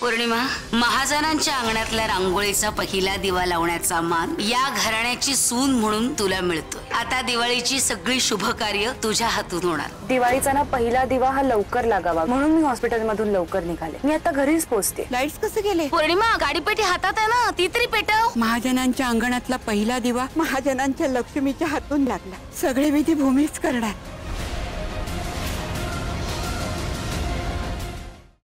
पौर्णिमा महाजनांच्या अंगणातल्या रांगोळीचा पहिला दिवा लावण्याचा मान या घराण्याची सून म्हणून तुला मिळतोय आता दिवाळीची सगळी शुभ कार्य तुझ्या हातून होणार. दिवाळीचा ना पहिला दिवा हा लवकर लागावा. म्हणून मी हॉस्पिटल मधून लवकर निघाले. मी आता घरीच पोहोचते लाईट्स कसे गेले? पौर्णिमा गाडीपेटी हातात आहे ना? ती तरी पेटव. महाजनांच्या अंगणातला पहिला दिवा महाजनांच्या लक्ष्मीच्या हातून लागला. सगळे विधी भूमीच करणार.